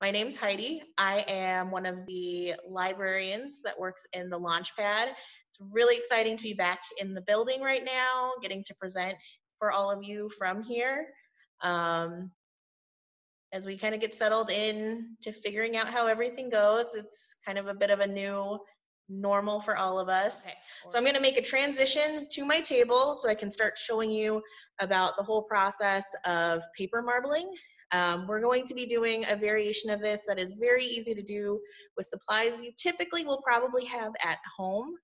My name's Heidi. I am one of the librarians that works in the Launchpad. It's really exciting to be back in the building right now, getting to present for all of you from here. Um, as we kind of get settled in to figuring out how everything goes, it's kind of a bit of a new normal for all of us. Okay. So I'm going to make a transition to my table so I can start showing you about the whole process of paper marbling. Um, we're going to be doing a variation of this that is very easy to do with supplies you typically will probably have at home.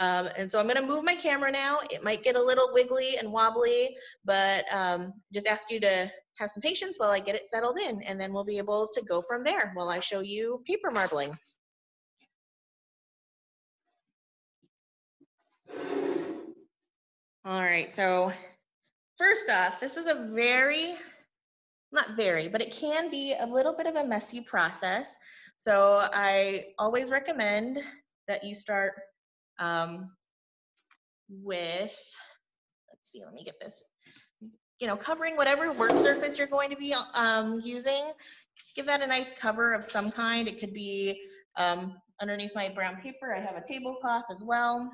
Um, and so I'm going to move my camera now. It might get a little wiggly and wobbly, but um, just ask you to have some patience while I get it settled in, and then we'll be able to go from there while I show you paper marbling. All right, so first off, this is a very, not very, but it can be a little bit of a messy process. So I always recommend that you start um, with, let's see, let me get this, you know, covering whatever work surface you're going to be um, using. Give that a nice cover of some kind. It could be um, underneath my brown paper. I have a tablecloth as well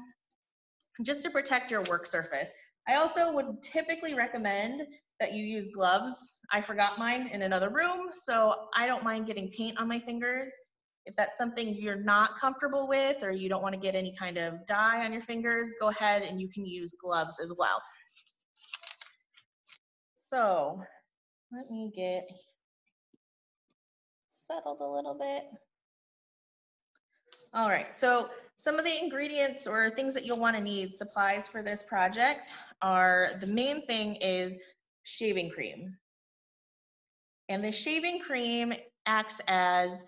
just to protect your work surface. I also would typically recommend that you use gloves. I forgot mine in another room, so I don't mind getting paint on my fingers. If that's something you're not comfortable with or you don't want to get any kind of dye on your fingers, go ahead and you can use gloves as well. So let me get settled a little bit. All right, so some of the ingredients or things that you'll want to need supplies for this project are the main thing is shaving cream. And the shaving cream acts as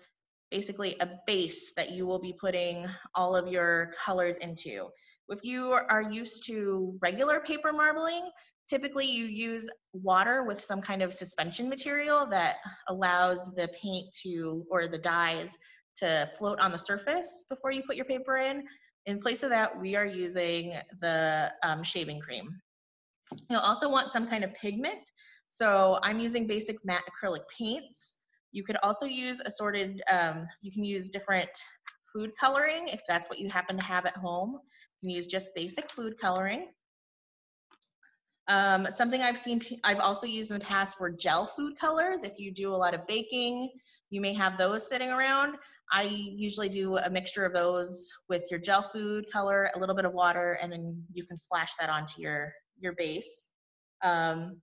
basically a base that you will be putting all of your colors into. If you are used to regular paper marbling, typically you use water with some kind of suspension material that allows the paint to, or the dyes to float on the surface before you put your paper in. In place of that, we are using the um, shaving cream. You'll also want some kind of pigment. So I'm using basic matte acrylic paints. You could also use assorted, um, you can use different food coloring if that's what you happen to have at home. You can use just basic food coloring. Um, something I've seen, I've also used in the past were gel food colors. If you do a lot of baking, you may have those sitting around. I usually do a mixture of those with your gel food color, a little bit of water, and then you can splash that onto your, your base. Um,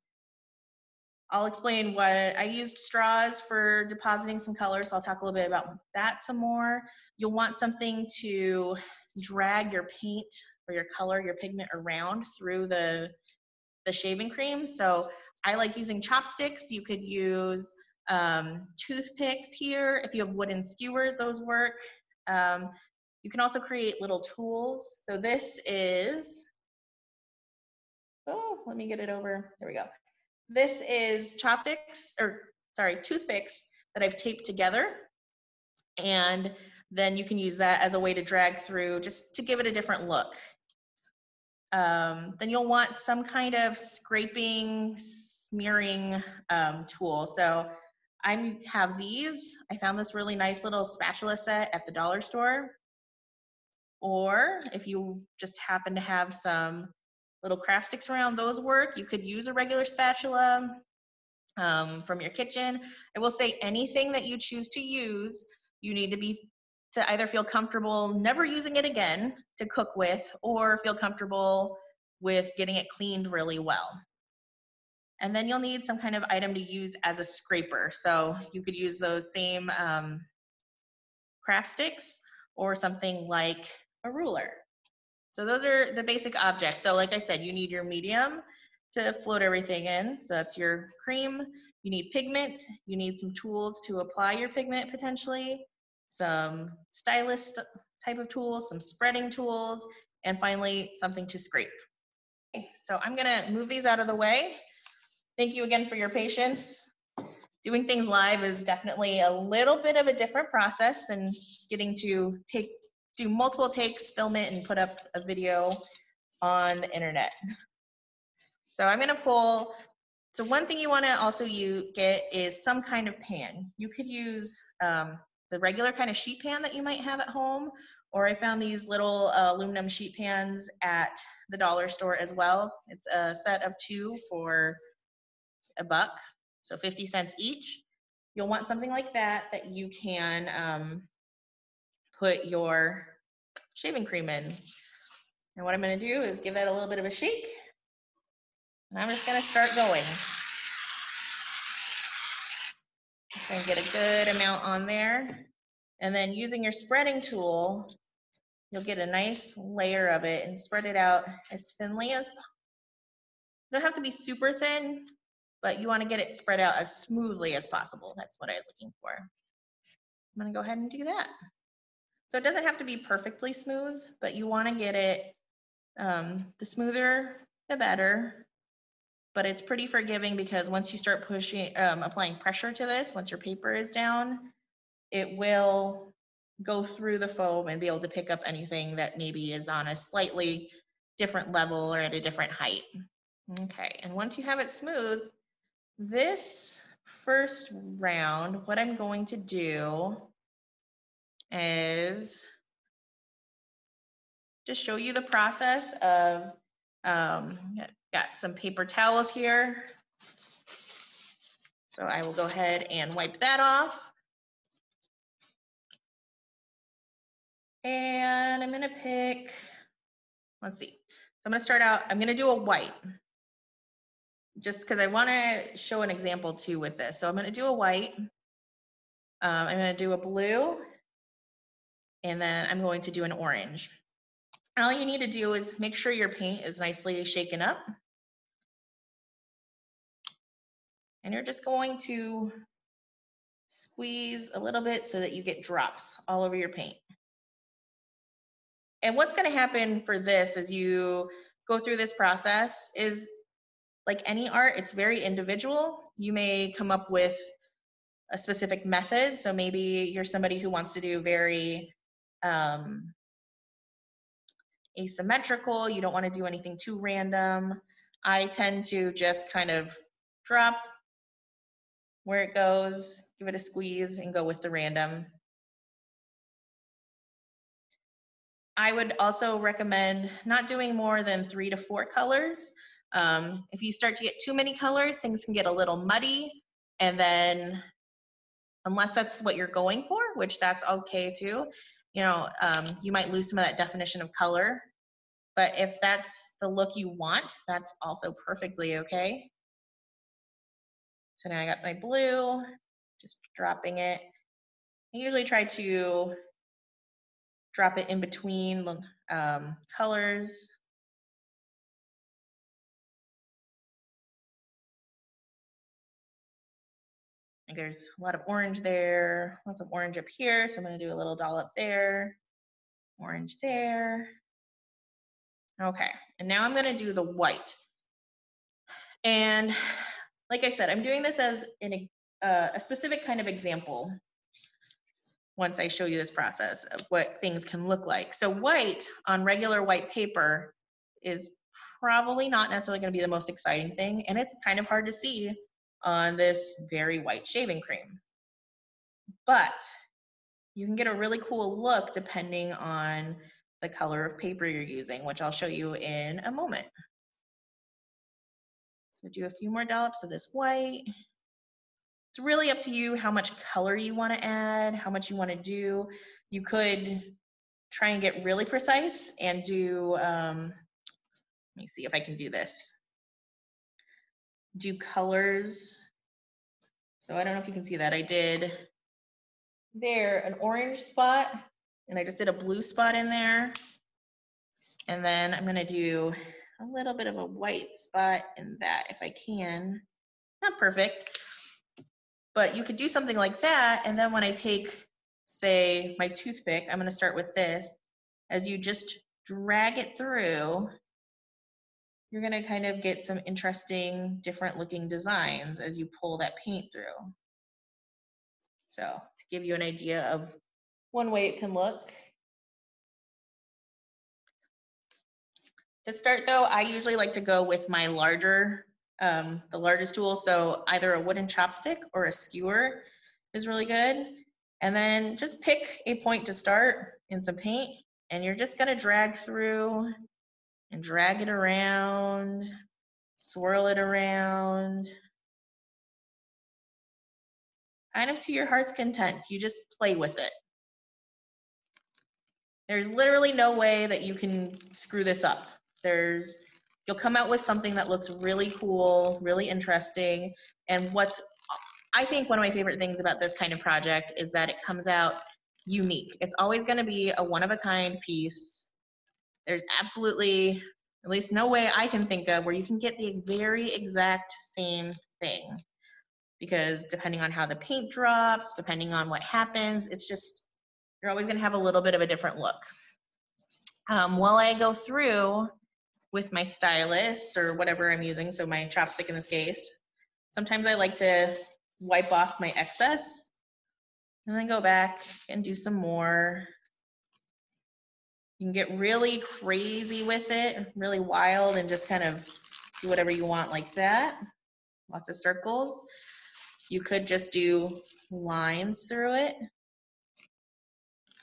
I'll explain what I used straws for depositing some color, so I'll talk a little bit about that some more. You'll want something to drag your paint or your color, your pigment around through the, the shaving cream. So I like using chopsticks. You could use um, toothpicks here. If you have wooden skewers, those work. Um, you can also create little tools. So this is, oh, let me get it over. There we go. This is chopsticks, or sorry, toothpicks that I've taped together. And then you can use that as a way to drag through just to give it a different look. Um, then you'll want some kind of scraping, smearing um, tool. So I have these. I found this really nice little spatula set at the dollar store. Or if you just happen to have some little craft sticks around, those work. You could use a regular spatula um, from your kitchen. I will say anything that you choose to use, you need to be to either feel comfortable never using it again to cook with or feel comfortable with getting it cleaned really well. And then you'll need some kind of item to use as a scraper. So you could use those same um, craft sticks or something like a ruler. So those are the basic objects. So like I said, you need your medium to float everything in. So that's your cream. You need pigment. You need some tools to apply your pigment potentially. Some stylus type of tools, some spreading tools, and finally something to scrape. Okay, so I'm gonna move these out of the way Thank you again for your patience. Doing things live is definitely a little bit of a different process than getting to take do multiple takes, film it, and put up a video on the internet. So I'm gonna pull So one thing you want to also you get is some kind of pan. You could use um, the regular kind of sheet pan that you might have at home, or I found these little uh, aluminum sheet pans at the dollar store as well. It's a set of two for a buck, so 50 cents each. You'll want something like that that you can um, put your shaving cream in. And what I'm gonna do is give that a little bit of a shake. And I'm just gonna start going. Just gonna get a good amount on there. And then using your spreading tool, you'll get a nice layer of it and spread it out as thinly as, you don't have to be super thin, but you wanna get it spread out as smoothly as possible. That's what I'm looking for. I'm gonna go ahead and do that. So it doesn't have to be perfectly smooth, but you wanna get it, um, the smoother, the better. But it's pretty forgiving because once you start pushing, um, applying pressure to this, once your paper is down, it will go through the foam and be able to pick up anything that maybe is on a slightly different level or at a different height. Okay, and once you have it smooth, this first round, what I'm going to do is just show you the process of, um, got some paper towels here. So I will go ahead and wipe that off. And I'm gonna pick, let's see. I'm gonna start out, I'm gonna do a white. Just because I wanna show an example too with this. So I'm gonna do a white. Um, I'm gonna do a blue. And then I'm going to do an orange. All you need to do is make sure your paint is nicely shaken up. And you're just going to squeeze a little bit so that you get drops all over your paint. And what's going to happen for this as you go through this process is like any art, it's very individual. You may come up with a specific method. So maybe you're somebody who wants to do very um, asymmetrical. You don't want to do anything too random. I tend to just kind of drop where it goes, give it a squeeze, and go with the random. I would also recommend not doing more than three to four colors. Um, if you start to get too many colors, things can get a little muddy. And then, unless that's what you're going for, which that's okay too, you know, um, you might lose some of that definition of color. But if that's the look you want, that's also perfectly okay. So now I got my blue, just dropping it. I usually try to drop it in between um, colors. There's a lot of orange there, lots of orange up here. So I'm gonna do a little dollop there, orange there. Okay, and now I'm gonna do the white. And like I said, I'm doing this as in uh, a specific kind of example once I show you this process of what things can look like. So white on regular white paper is probably not necessarily going to be the most exciting thing, and it's kind of hard to see on this very white shaving cream. But you can get a really cool look depending on the color of paper you're using, which I'll show you in a moment. So do a few more dollops of this white. It's really up to you how much color you want to add, how much you want to do. You could try and get really precise and do, um, let me see if I can do this. Do colors. So I don't know if you can see that. I did there an orange spot and I just did a blue spot in there. And then I'm going to do a little bit of a white spot in that if I can. Not perfect, but you could do something like that. And then when I take, say, my toothpick, I'm going to start with this. As you just drag it through, you're going to kind of get some interesting, different looking designs as you pull that paint through. So to give you an idea of one way it can look. To start though, I usually like to go with my larger um, the largest tool. So either a wooden chopstick or a skewer is really good. And then just pick a point to start in some paint and you're just gonna drag through and drag it around, swirl it around, kind of to your heart's content. You just play with it. There's literally no way that you can screw this up. There's, you'll come out with something that looks really cool, really interesting. And what's, I think one of my favorite things about this kind of project is that it comes out unique. It's always gonna be a one of a kind piece. There's absolutely, at least no way I can think of where you can get the very exact same thing. Because depending on how the paint drops, depending on what happens, it's just, you're always gonna have a little bit of a different look. Um, while I go through with my stylus or whatever I'm using, so my chopstick in this case, sometimes I like to wipe off my excess and then go back and do some more. You can get really crazy with it, really wild, and just kind of do whatever you want like that. Lots of circles. You could just do lines through it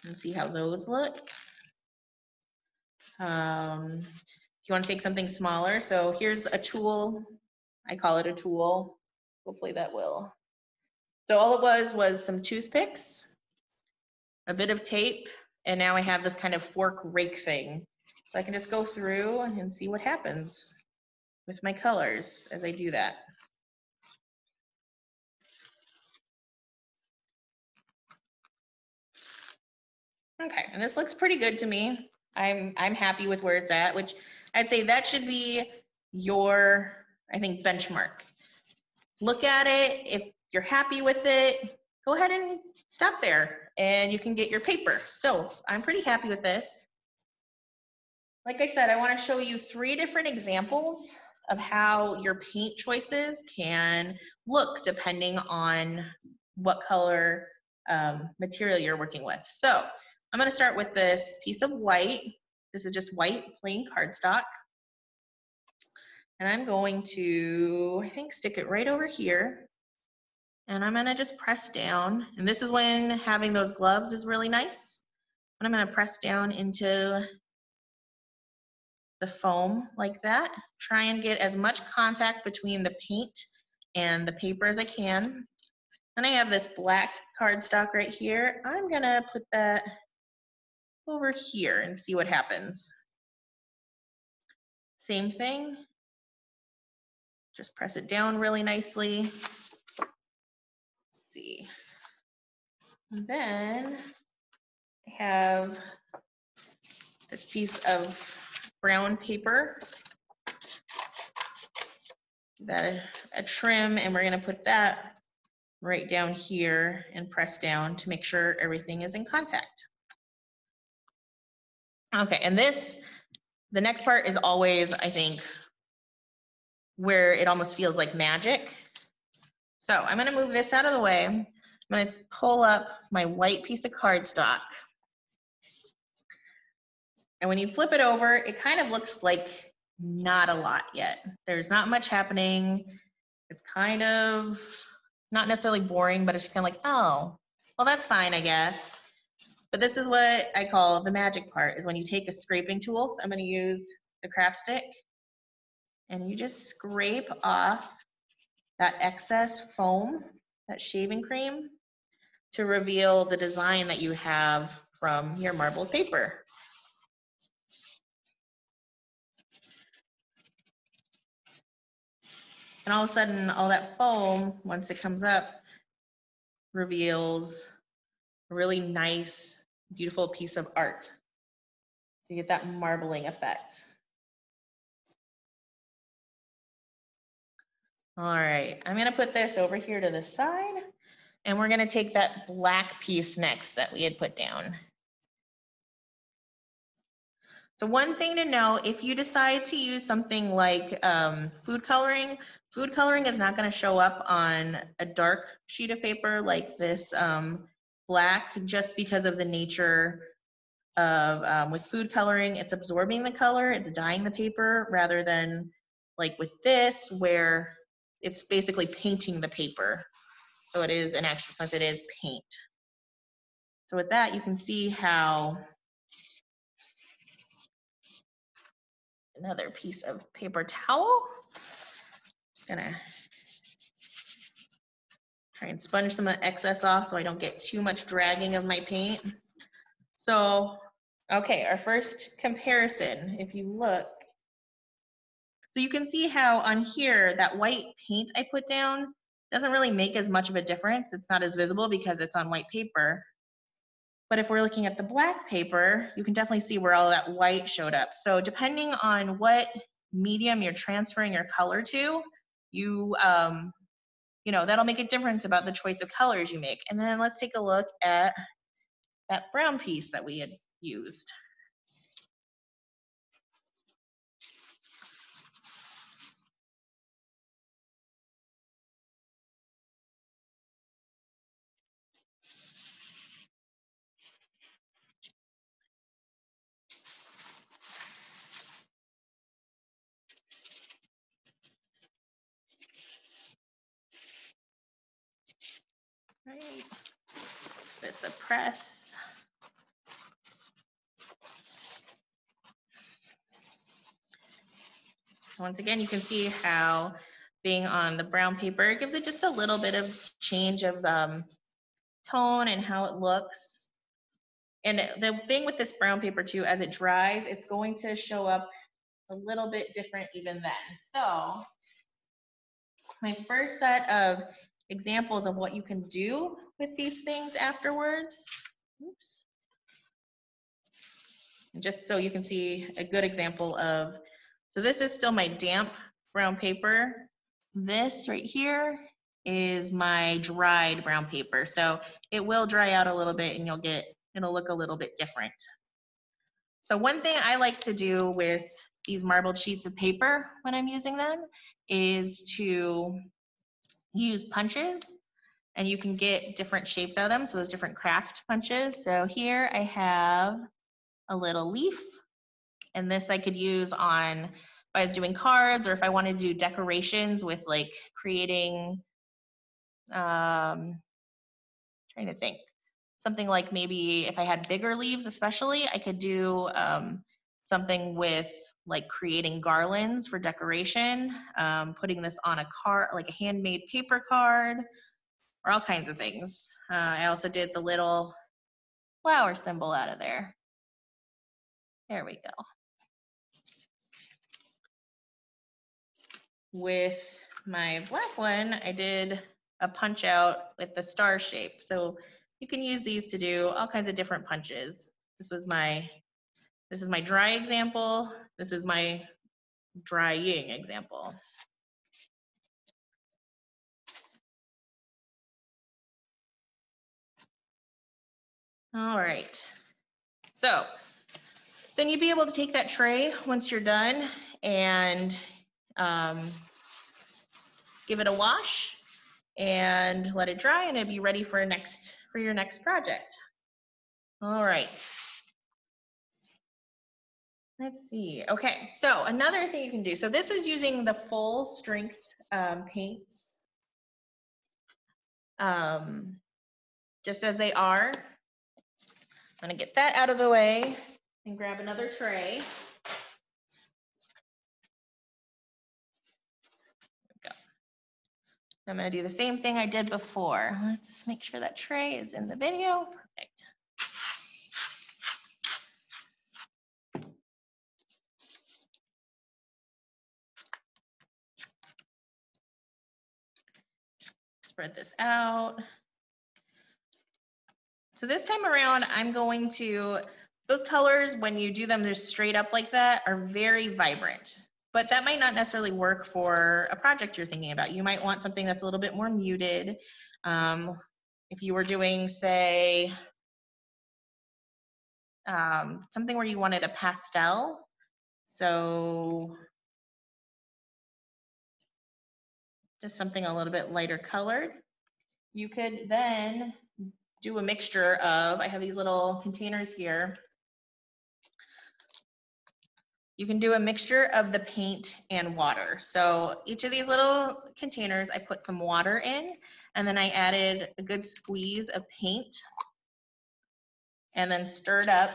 and see how those look. Um, you want to take something smaller, so here's a tool. I call it a tool. Hopefully that will so all it was was some toothpicks, a bit of tape, and now I have this kind of fork rake thing. So I can just go through and see what happens with my colors as I do that. Okay, and this looks pretty good to me. I'm I'm happy with where it's at, which I'd say that should be your, I think, benchmark. Look at it. If you're happy with it, go ahead and stop there and you can get your paper. So I'm pretty happy with this. Like I said, I wanna show you three different examples of how your paint choices can look depending on what color um, material you're working with. So I'm gonna start with this piece of white. This is just white plain cardstock. And I'm going to, I think, stick it right over here. And I'm gonna just press down. And this is when having those gloves is really nice. And I'm gonna press down into the foam like that. Try and get as much contact between the paint and the paper as I can. Then I have this black cardstock right here. I'm gonna put that over here and see what happens. Same thing. Just press it down really nicely then I have this piece of brown paper that a, a trim and we're going to put that right down here and press down to make sure everything is in contact. Okay, and this, the next part is always, I think, where it almost feels like magic. So I'm gonna move this out of the way. I'm gonna pull up my white piece of cardstock. And when you flip it over, it kind of looks like not a lot yet. There's not much happening. It's kind of not necessarily boring, but it's just kind of like, oh, well, that's fine, I guess. But this is what I call the magic part, is when you take a scraping tool. So I'm gonna use the craft stick and you just scrape off that excess foam, that shaving cream, to reveal the design that you have from your marbled paper. And all of a sudden, all that foam, once it comes up, reveals a really nice, beautiful piece of art. So you get that marbling effect. All right, I'm gonna put this over here to the side and we're gonna take that black piece next that we had put down. So one thing to know, if you decide to use something like um, food coloring, food coloring is not gonna show up on a dark sheet of paper like this um, black just because of the nature of, um, with food coloring, it's absorbing the color, it's dyeing the paper rather than like with this, where it's basically painting the paper. So it is an actual, sense, it is paint. So with that, you can see how another piece of paper towel. Just gonna try and sponge some of the excess off so I don't get too much dragging of my paint. So, okay, our first comparison, if you look, so you can see how on here, that white paint I put down doesn't really make as much of a difference. It's not as visible because it's on white paper. But if we're looking at the black paper, you can definitely see where all that white showed up. So depending on what medium you're transferring your color to, you, um, you know, that'll make a difference about the choice of colors you make. And then let's take a look at that brown piece that we had used. Right. This a press. Once again, you can see how being on the brown paper gives it just a little bit of change of um, tone and how it looks. And the thing with this brown paper too, as it dries, it's going to show up a little bit different even then. So my first set of examples of what you can do with these things afterwards. Oops. Just so you can see a good example of, so this is still my damp brown paper. This right here is my dried brown paper. So it will dry out a little bit and you'll get, it'll look a little bit different. So one thing I like to do with these marbled sheets of paper when I'm using them is to use punches and you can get different shapes out of them. So those different craft punches. So here I have a little leaf and this I could use on if I was doing cards or if I wanted to do decorations with like creating, um, trying to think, something like maybe if I had bigger leaves especially, I could do um, something with like creating garlands for decoration, um, putting this on a card, like a handmade paper card, or all kinds of things. Uh, I also did the little flower symbol out of there. There we go. With my black one, I did a punch out with the star shape. So you can use these to do all kinds of different punches. This was my, this is my dry example. This is my drying example. All right. So then you'd be able to take that tray once you're done and um, give it a wash and let it dry and it'd be ready for next for your next project. All right. Let's see. Okay, so another thing you can do. So this was using the full strength um, paints, um, just as they are. I'm gonna get that out of the way and grab another tray. I'm gonna do the same thing I did before. Let's make sure that tray is in the video. Perfect. Spread this out. So this time around, I'm going to, those colors, when you do them, they're straight up like that, are very vibrant. But that might not necessarily work for a project you're thinking about. You might want something that's a little bit more muted. Um, if you were doing, say, um, something where you wanted a pastel, so just something a little bit lighter colored. You could then do a mixture of, I have these little containers here. you can do a mixture of the paint and water. So each of these little containers, I put some water in, and then I added a good squeeze of paint, and then stirred up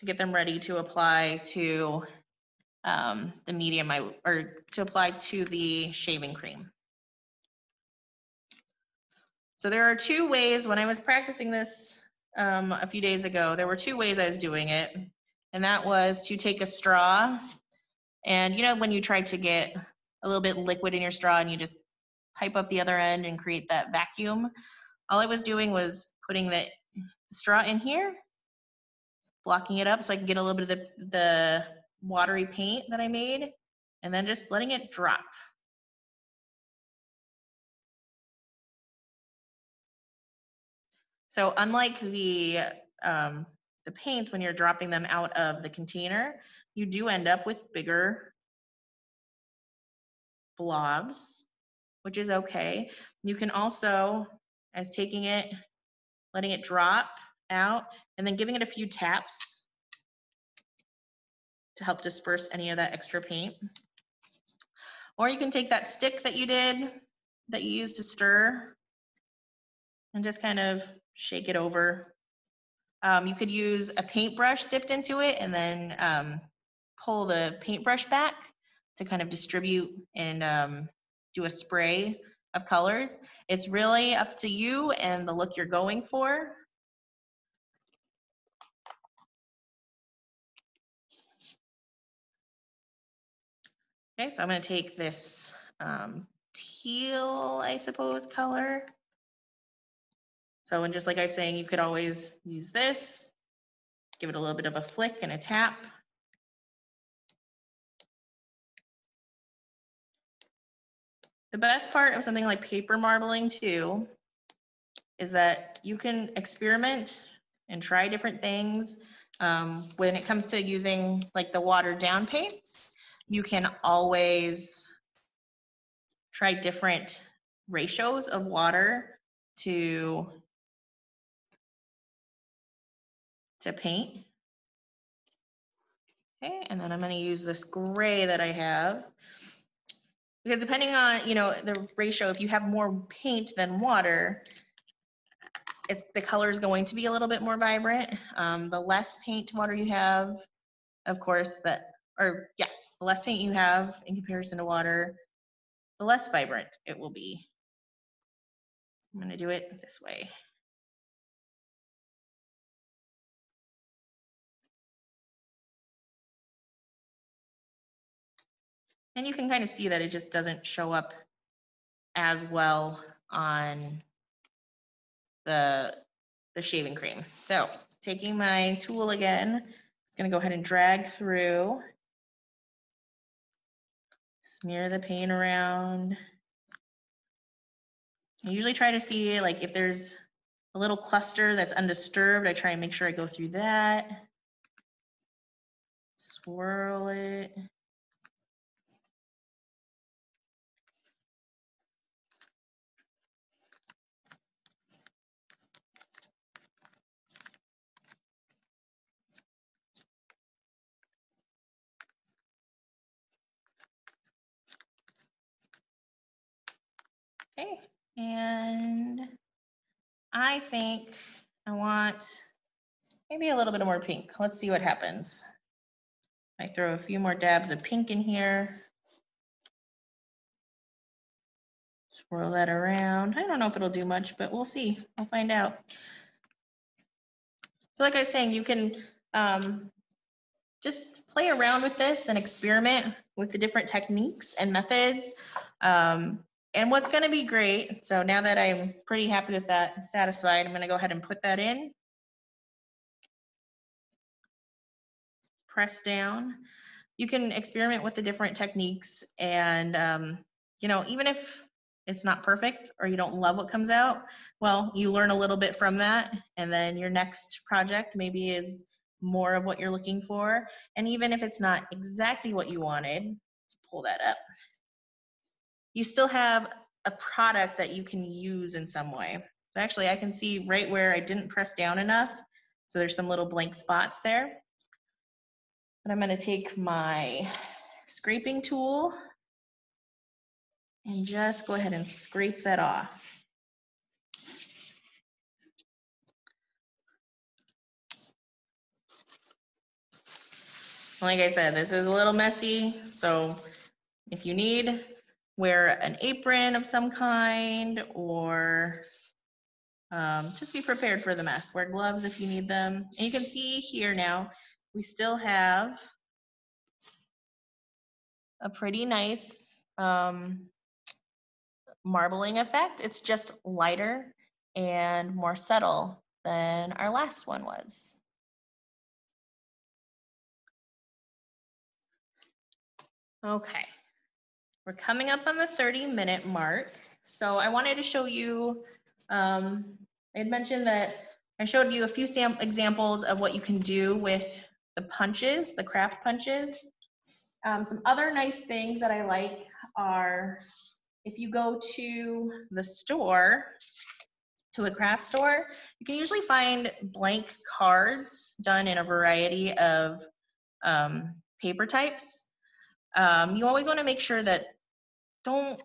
to get them ready to apply to um, the medium, I, or to apply to the shaving cream. So there are two ways, when I was practicing this um, a few days ago, there were two ways I was doing it. And that was to take a straw and you know, when you try to get a little bit liquid in your straw and you just pipe up the other end and create that vacuum, all I was doing was putting the straw in here, blocking it up so I can get a little bit of the, the watery paint that I made, and then just letting it drop. So unlike the, um, the paints, when you're dropping them out of the container, you do end up with bigger blobs, which is okay. You can also, as taking it, letting it drop out, and then giving it a few taps to help disperse any of that extra paint. Or you can take that stick that you did, that you used to stir, and just kind of shake it over. Um, you could use a paintbrush dipped into it and then um, pull the paintbrush back to kind of distribute and um, do a spray of colors. It's really up to you and the look you're going for. Okay, so I'm going to take this um, teal, I suppose, color. So, and just like I was saying, you could always use this, give it a little bit of a flick and a tap. The best part of something like paper marbling too is that you can experiment and try different things. Um, when it comes to using like the watered down paints, you can always try different ratios of water to to paint. Okay, and then I'm gonna use this gray that I have. Because depending on, you know, the ratio, if you have more paint than water, it's the color is going to be a little bit more vibrant. Um, the less paint water you have, of course, that, or yes, the less paint you have in comparison to water, the less vibrant it will be. I'm gonna do it this way. And you can kind of see that it just doesn't show up as well on the, the shaving cream. So taking my tool again, I'm gonna go ahead and drag through. Smear the paint around. I usually try to see like if there's a little cluster that's undisturbed, I try and make sure I go through that. Swirl it. Okay, and I think I want maybe a little bit more pink. Let's see what happens. I throw a few more dabs of pink in here. Swirl that around. I don't know if it'll do much, but we'll see. I'll find out. So like I was saying, you can um, just play around with this and experiment with the different techniques and methods. Um, and what's going to be great, so now that I'm pretty happy with that, satisfied, I'm going to go ahead and put that in. Press down. You can experiment with the different techniques and, um, you know, even if it's not perfect or you don't love what comes out, well, you learn a little bit from that. And then your next project maybe is more of what you're looking for. And even if it's not exactly what you wanted, pull that up you still have a product that you can use in some way. So actually I can see right where I didn't press down enough. So there's some little blank spots there. But I'm gonna take my scraping tool and just go ahead and scrape that off. Like I said, this is a little messy, so if you need, wear an apron of some kind or um, just be prepared for the mess. Wear gloves if you need them. And you can see here now, we still have a pretty nice um, marbling effect. It's just lighter and more subtle than our last one was. Okay, we're coming up on the 30 minute mark. So I wanted to show you, um, I had mentioned that I showed you a few examples of what you can do with the punches, the craft punches. Um, some other nice things that I like are if you go to the store, to a craft store, you can usually find blank cards done in a variety of um, paper types. Um, you always want to make sure that don't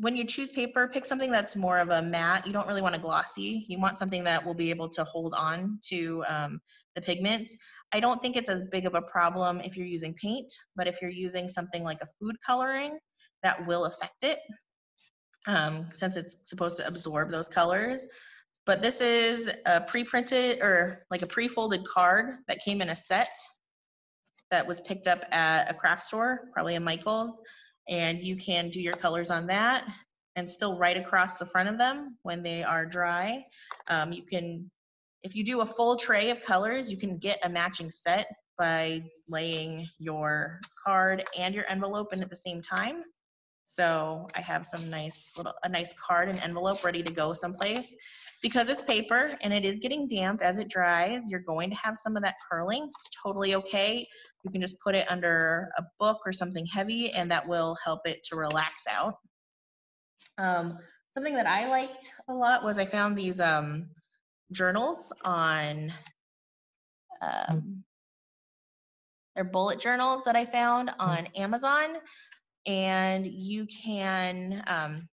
when you choose paper, pick something that's more of a matte. You don't really want a glossy. You want something that will be able to hold on to um, the pigments. I don't think it's as big of a problem if you're using paint, but if you're using something like a food coloring, that will affect it um, since it's supposed to absorb those colors. But this is a pre-printed or like a pre-folded card that came in a set that was picked up at a craft store, probably a Michael's, and you can do your colors on that and still write across the front of them when they are dry. Um, you can, if you do a full tray of colors, you can get a matching set by laying your card and your envelope in at the same time. So I have some nice little, a nice card and envelope ready to go someplace. Because it's paper and it is getting damp as it dries, you're going to have some of that curling. It's totally okay. You can just put it under a book or something heavy and that will help it to relax out. Um, something that I liked a lot was I found these um, journals on, um, they're bullet journals that I found on Amazon. And you can, um,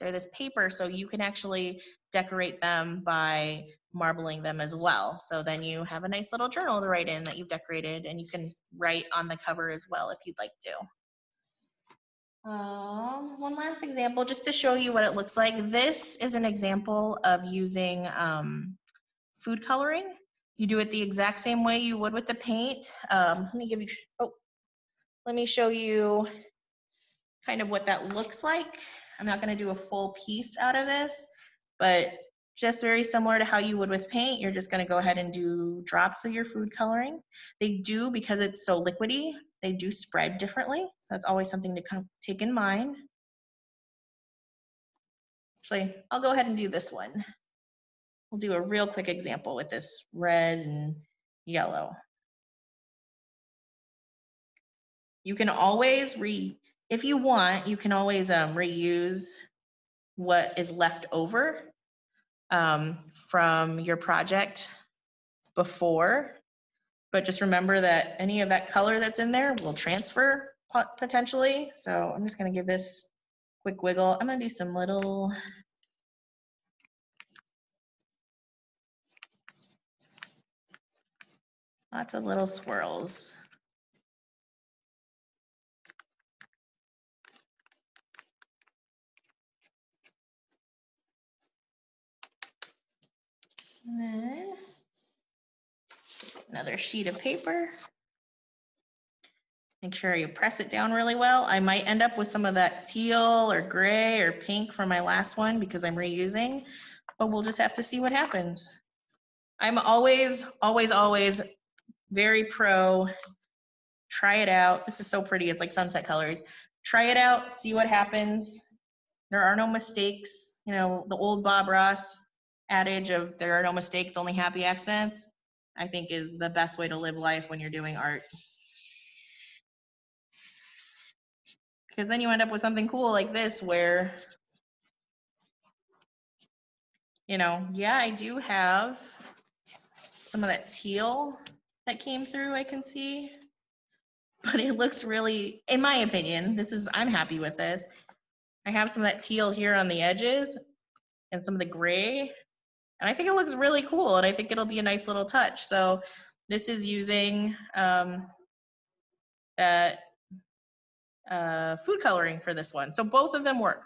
they're this paper, so you can actually decorate them by marbling them as well. So then you have a nice little journal to write in that you've decorated and you can write on the cover as well if you'd like to. Um, one last example, just to show you what it looks like. This is an example of using um, food coloring. You do it the exact same way you would with the paint. Um, let me give you, oh, let me show you kind of what that looks like. I'm not gonna do a full piece out of this, but just very similar to how you would with paint, you're just gonna go ahead and do drops of your food coloring. They do, because it's so liquidy, they do spread differently. So that's always something to come, take in mind. Actually, I'll go ahead and do this one. We'll do a real quick example with this red and yellow. You can always re, if you want, you can always um, reuse what is left over um, from your project before. But just remember that any of that color that's in there will transfer potentially. So I'm just gonna give this quick wiggle. I'm gonna do some little lots of little swirls. And then another sheet of paper. Make sure you press it down really well. I might end up with some of that teal or gray or pink from my last one because I'm reusing, but we'll just have to see what happens. I'm always, always, always very pro. Try it out. This is so pretty. It's like sunset colors. Try it out, see what happens. There are no mistakes. You know, the old Bob Ross adage of there are no mistakes, only happy accidents, I think is the best way to live life when you're doing art. Because then you end up with something cool like this where, you know, yeah, I do have some of that teal that came through, I can see. but it looks really, in my opinion, this is, I'm happy with this. I have some of that teal here on the edges and some of the gray. And I think it looks really cool and I think it'll be a nice little touch. So this is using um, that uh, food coloring for this one. So both of them work.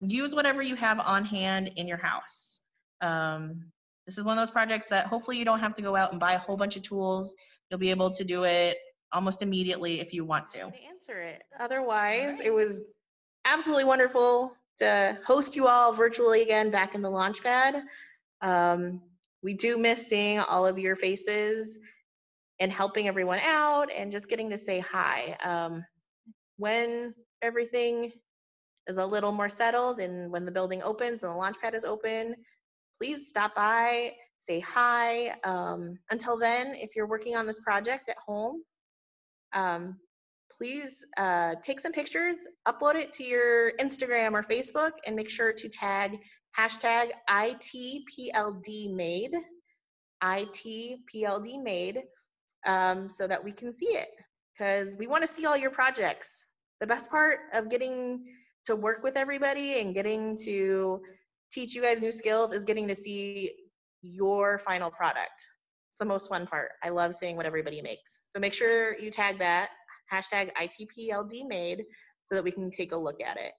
Use whatever you have on hand in your house. Um, this is one of those projects that hopefully you don't have to go out and buy a whole bunch of tools. You'll be able to do it almost immediately if you want to. to answer it. Otherwise, it was absolutely wonderful to host you all virtually again back in the Launchpad. Um, we do miss seeing all of your faces and helping everyone out and just getting to say hi. Um, when everything is a little more settled and when the building opens and the Launchpad is open, please stop by, say hi. Um, until then, if you're working on this project at home, um, please uh, take some pictures, upload it to your Instagram or Facebook, and make sure to tag hashtag itpld ITPLDmade, ITPLDmade, um, so that we can see it. Because we want to see all your projects. The best part of getting to work with everybody and getting to teach you guys new skills is getting to see your final product. It's the most fun part. I love seeing what everybody makes. So make sure you tag that hashtag ITPLD made so that we can take a look at it.